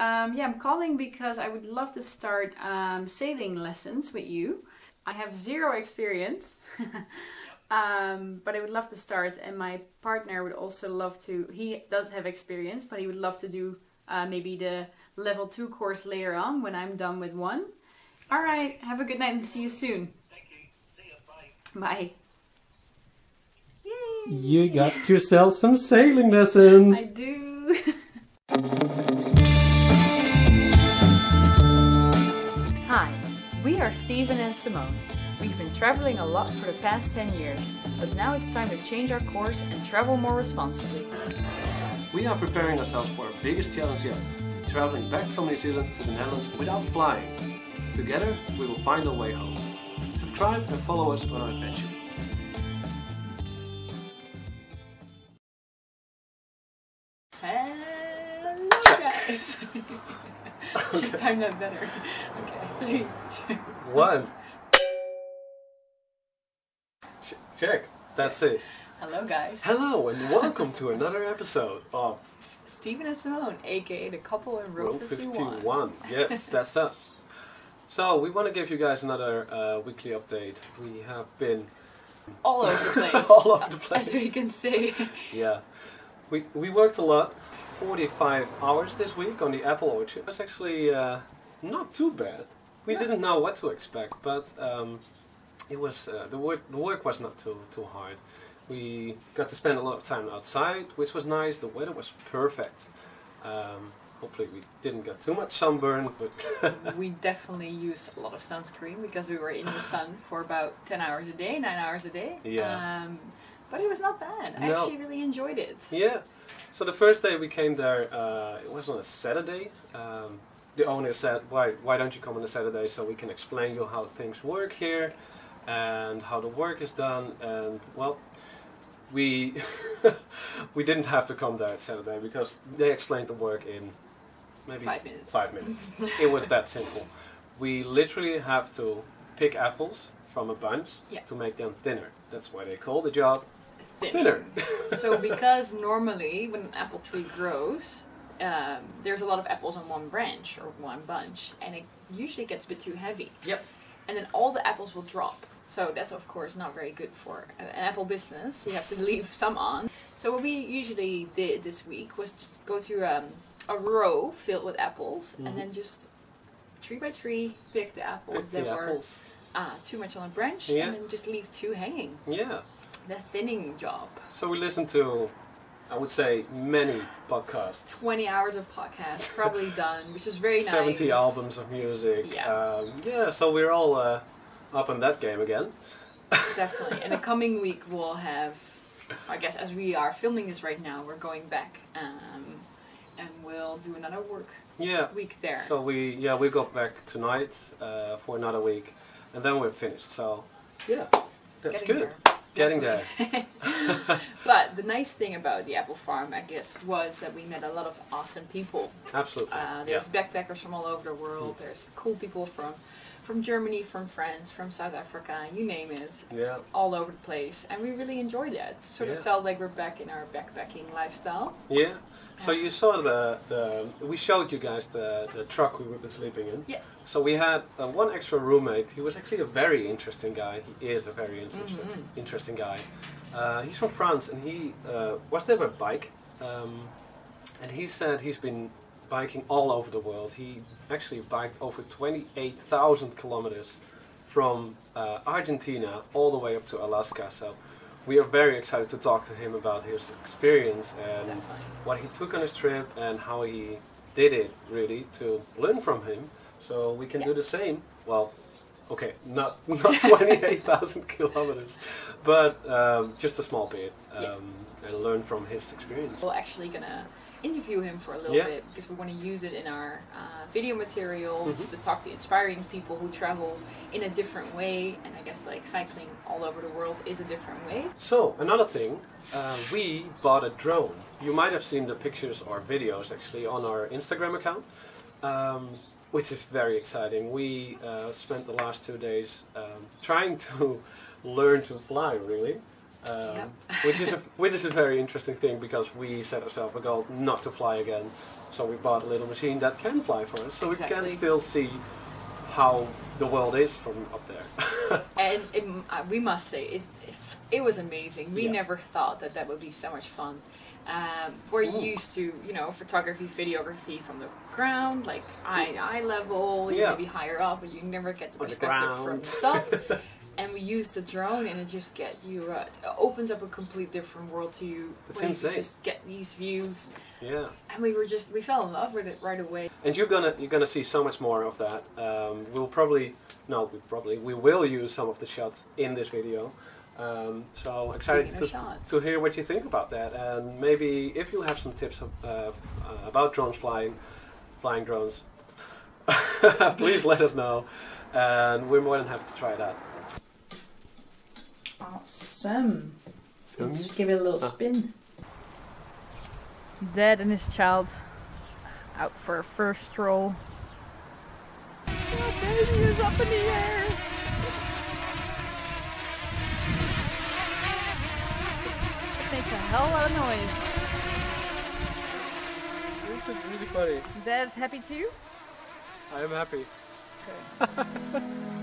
Um, yeah, I'm calling because I would love to start um, sailing lessons with you. I have zero experience, um, but I would love to start, and my partner would also love to. He does have experience, but he would love to do uh, maybe the level two course later on when I'm done with one. All right, have a good night and see you soon. Thank you. See you. Bye. Bye. Yay! You got yourself some sailing lessons. I do. We are Steven and Simone. We've been traveling a lot for the past 10 years, but now it's time to change our course and travel more responsibly. We are preparing ourselves for our biggest challenge yet, traveling back from New Zealand to the Netherlands without flying. Together, we will find our way home. Subscribe and follow us on our adventure. Hello, guys. Should time that better. Okay, three, two. One. Ch- check. That's it. Hello, guys. Hello and welcome to another episode of Steven and Simone, aka the couple in row Row 51. 51. Yes, that's us. So we want to give you guys another uh, weekly update. We have been All over the place. All over the place. As we can see. Yeah. We, we worked a lot, 45 hours this week on the Apple Orchard. It was actually uh, not too bad. We No. didn't know what to expect, but um, it was uh, the work. The work was not too too hard. We got to spend a lot of time outside, which was nice. The weather was perfect. Um, hopefully, we didn't get too much sunburn, but we definitely used a lot of sunscreen because we were in the sun for about 10 hours a day, 9 hours a day. Yeah. Um, but it was not bad. I actually really enjoyed it. Yeah. So the first day we came there, uh, it was on a Saturday. Um, the owner said, "Why, why don't you come on a Saturday so we can explain you how things work here, and how the work is done?" And well, we we didn't have to come there at Saturday because they explained the work in maybe Five minutes. Five minutes. it was that simple. We literally have to pick apples from a bunch Yeah. to make them thinner. That's why they call the job Thin. thinner. so because normally when an apple tree grows, um, there's a lot of apples on one branch or one bunch, and it usually gets a bit too heavy. Yep. And then all the apples will drop. So that's of course not very good for an apple business. You have to leave some on. So what we usually did this week was just go to um, a row filled with apples, Mhm. and then just tree by tree pick the apples Pick that the were apples. uh, too much on a branch, Yeah. and then just leave two hanging. Yeah. The thinning job. So we listened to, I would say, many podcasts. 20 hours of podcasts, probably done, which is very nice. 70 albums of music. Yeah. Um, yeah, so we're all uh, up in that game again. Definitely. In the coming week, we'll have, I guess, as we are filming this right now, we're going back um, and we'll do another work Yeah. week there. So we yeah we got back tonight uh, for another week, and then we're finished. So yeah, that's Getting good. there. Getting there. But the nice thing about the apple farm, I guess, was that we met a lot of awesome people. Absolutely. Uh, yeah. there's backpackers from all over the world. There's cool people from from Germany, from France, from South Africa, you name it. Yeah. all over the place, and we really enjoyed that. Sort Yeah. of felt like we're back in our backpacking lifestyle. Yeah. So you saw the, the we showed you guys the, the truck we were sleeping in. Yeah. So we had uh, one extra roommate. He was actually a very interesting guy. He is a very interesting Mhm. interesting guy. Uh, he's from France and he uh, was there by bike. Um, and he said he's been biking all over the world. He actually biked over 28,000 kilometers from uh, Argentina all the way up to Alaska. So we are very excited to talk to him about his experience and Definitely. what he took on his trip and how he did it really to learn from him so we can do the same well okay not not 28,000 kilometers but um, just a small bit um, Yeah. And learn from his experience We're actually gonna interview him for a little Yeah. bit because we want to use it in our uh, video material Mhm. just to talk to inspiring people who travel in a different way. And I guess like cycling all over the world is a different way. so another thing uh, we bought a drone you might have seen the pictures or videos actually on our instagram account um, which is very exciting we uh, spent the last two days um, trying to learn to fly really um, Yep. which is a which is a very interesting thing because we set ourselves a goal not to fly again So we bought a little machine that can fly for us, so we can still see how the world is from up there. And it, uh, we must say, it, it, was amazing. We Yeah. never thought that that would be so much fun. Um, we're Ooh. used to, you know, photography, videography from the ground, like eye eye level, Yeah. maybe higher up, but you never get the On the perspective from the top. and we use the drone, and it just get you. Uh, it opens up a complete different world to you. It's you insane. can just get these views, yeah. and we were just we fell in love with it right away. And you're gonna you're gonna see so much more of that. Um, we'll probably no, we probably we will use some of the shots in this video. Um, so excited to, to hear what you think about that, and maybe if you have some tips of, uh, uh, about drones flying, flying drones, please let us know, and we're more than happy to try it out. Awesome. Film Let's you? give it a little Ah. spin. Dad and his child out for a first stroll. Oh, baby is up in the air. It makes a hell of a lot of noise. This is really funny. Dad's happy too? I am happy.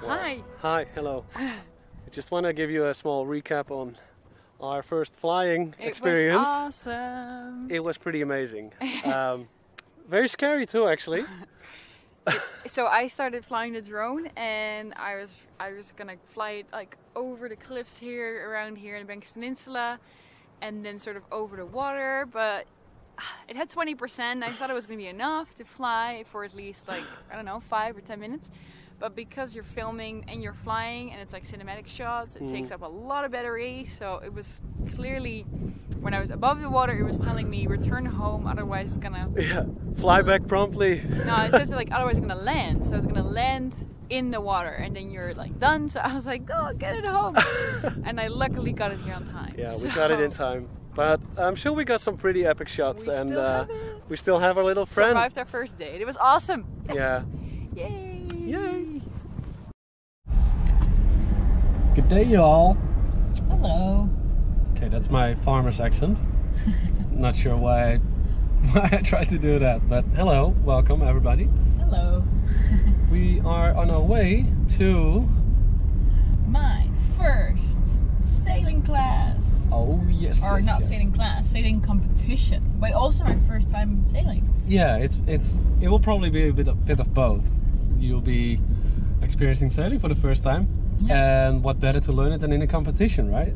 Hi. Hi, hello. I just want to give you a small recap on our first flying It experience. was awesome. It was pretty amazing. Um, very scary too, actually. so I started flying the drone, and I was I was gonna fly it like over the cliffs here, around here in the Banks Peninsula, and then sort of over the water. But it had twenty percent. I thought it was gonna be enough to fly for at least like I don't know five or ten minutes. But because you're filming and you're flying, and it's like cinematic shots, it takes mm-hmm. up a lot of battery. So it was clearly when I was above the water, it was telling me return home, otherwise it's gonna Yeah, fly back promptly. no, it says like otherwise it's gonna land. So it's gonna land in the water and then you're like done. So I was like, oh, get it home. and I luckily got it here on time. Yeah, we So got it in time. But I'm sure we got some pretty epic shots, We and still uh, have it. we still have our little friend. Survived our first date. It was awesome. Yeah. Yay. Yay. Good day, y'all. Hello. Okay, that's my farmer's accent. Not sure why I, why I tried to do that, but hello, welcome everybody. Hello. We are on our way to. My first sailing class. Oh yes. Or yes, not yes. sailing class, sailing competition. But also my first time sailing. Yeah, it's it's it will probably be a bit of, bit of both. You'll be experiencing sailing for the first time, and what better to learn it than in a competition, right?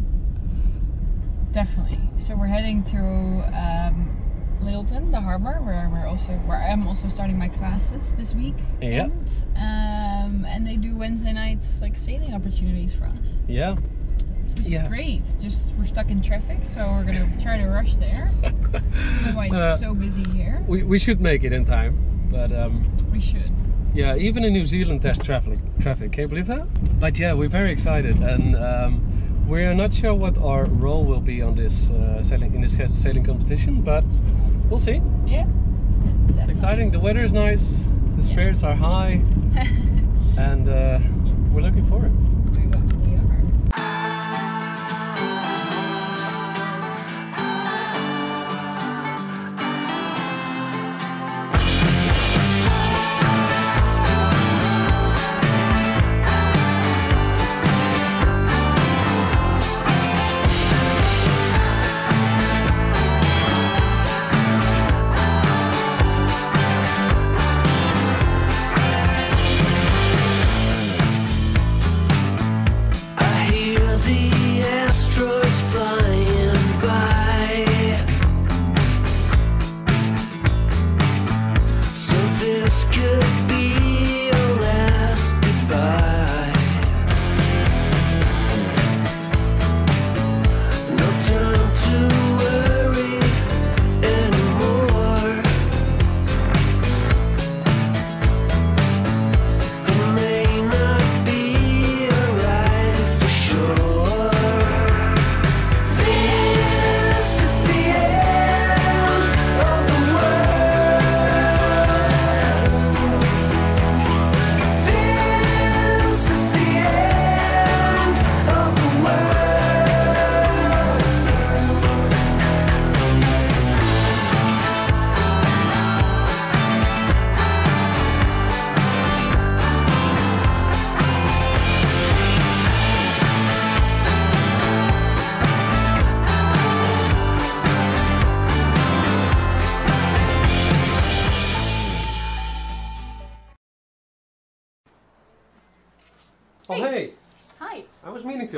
Definitely. So we're heading to um, Lyttelton, the harbor, where we're also where I'm also starting my classes this week. Yeah. Um, and they do Wednesday nights like sailing opportunities for us. Yeah, which Yeah. is great. Just we're stuck in traffic, so we're gonna try to rush there. I don't know why it's Uh, so busy here. We, we should make it in time, but um, We should. yeah, even in New Zealand there's traffic. Traffic, can you believe that? But yeah, we're very excited, and um, we're not sure what our role will be on this uh, sailing in this sailing competition, but we'll see. Yeah. It's exciting. The weather is nice. The Yeah. spirits are high, and uh, we're looking forward. We, we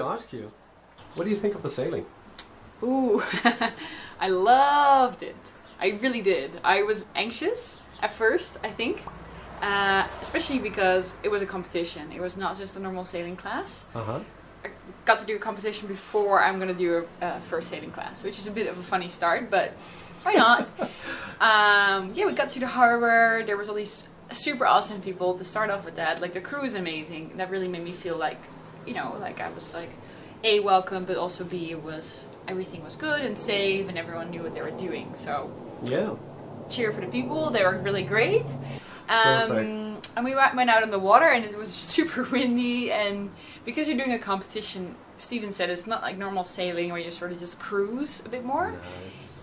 to ask you, what do you think of the sailing? Ooh, I loved it. I really did. I was anxious at first, I think, uh, especially because it was a competition. It was not just a normal sailing class. Uh huh. I got to do a competition before I'm gonna do a, a first sailing class, which is a bit of a funny start, but why not? um, yeah, we got to the harbor. There was all these super awesome people to start off with that. Like the crew is amazing. That really made me feel like, you know, like I was like a welcome, but also b it was everything was good and safe, and everyone knew what they were doing. So Yeah. cheer for the people. They were really great. Um, and we went out on the water, and it was super windy. And because you're doing a competition, Steven said it's not like normal sailing where you sort of just cruise a bit more.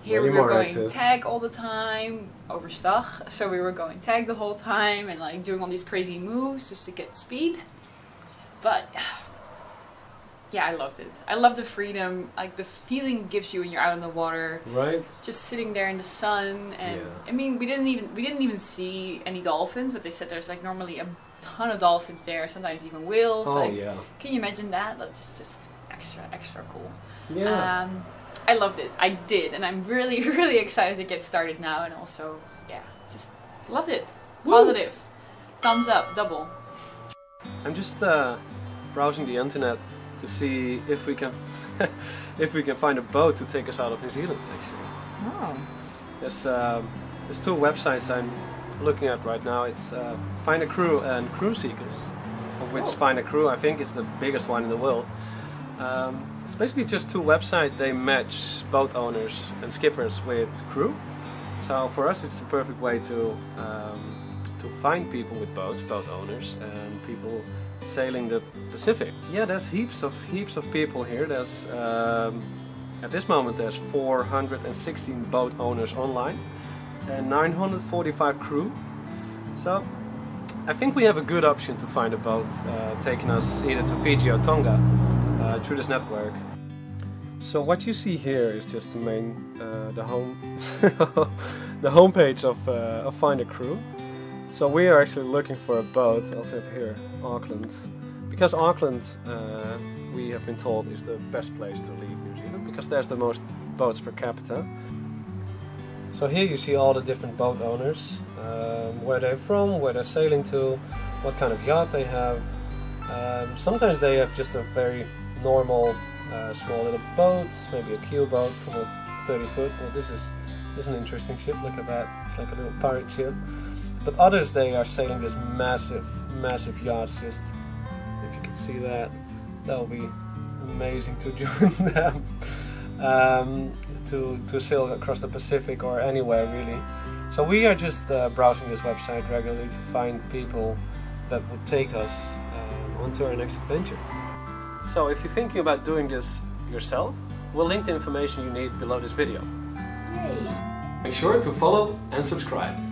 Here we were going tag all the time, overstag. So we were going tag the whole time and like doing all these crazy moves just to get speed. But yeah, I loved it. I love the freedom, like the feeling it gives you when you're out on the water Right. just sitting there in the sun and Yeah. I mean we didn't even we didn't even see any dolphins but they said there's like normally a ton of dolphins there sometimes even whales Oh like yeah. can you imagine that that's just extra extra cool Yeah. um I loved it I did and I'm really really excited to get started now and also yeah just loved it Woo! positive thumbs up double I'm just uh, browsing the internet to see if we can if we can find a boat to take us out of New Zealand. Actually, oh there's um, there's two websites I'm looking at right now. It's uh, Find a Crew and Crew Seekers, of which Oh. Find a Crew I think is the biggest one in the world. Um, it's basically just two websites. They match boat owners and skippers with crew. So for us, it's a perfect way to um, to find people with boats, boat owners, and people sailing the Pacific. Yeah, there's heaps of heaps of people here. There's um, at this moment there's 416 boat owners online and 945 crew. So I think we have a good option to find a boat uh, taking us either to Fiji or Tonga uh, through this network. So what you see here is just the main, uh, the home, the homepage of, uh, of Find a Crew. So we are actually looking for a boat. I'll type here, Auckland, because Auckland, uh, we have been told, is the best place to leave New Zealand because there's the most boats per capita. So here you see all the different boat owners, um, where they're from, where they're sailing to, what kind of yacht they have. Um, sometimes they have just a very normal uh, small little boat, maybe a keel boat from a 30 foot. Well, this is this is an interesting ship. Look at that. It's like a little pirate ship. But others they are sailing this massive, massive yachts. Just if you can see that, that will be amazing to join them. Um, to to sail across the Pacific or anywhere really. So we are just uh, browsing this website regularly to find people that would take us um, onto our next adventure. So if you're thinking about doing this yourself, we'll link the information you need below this video. Yay! Make sure to follow and subscribe.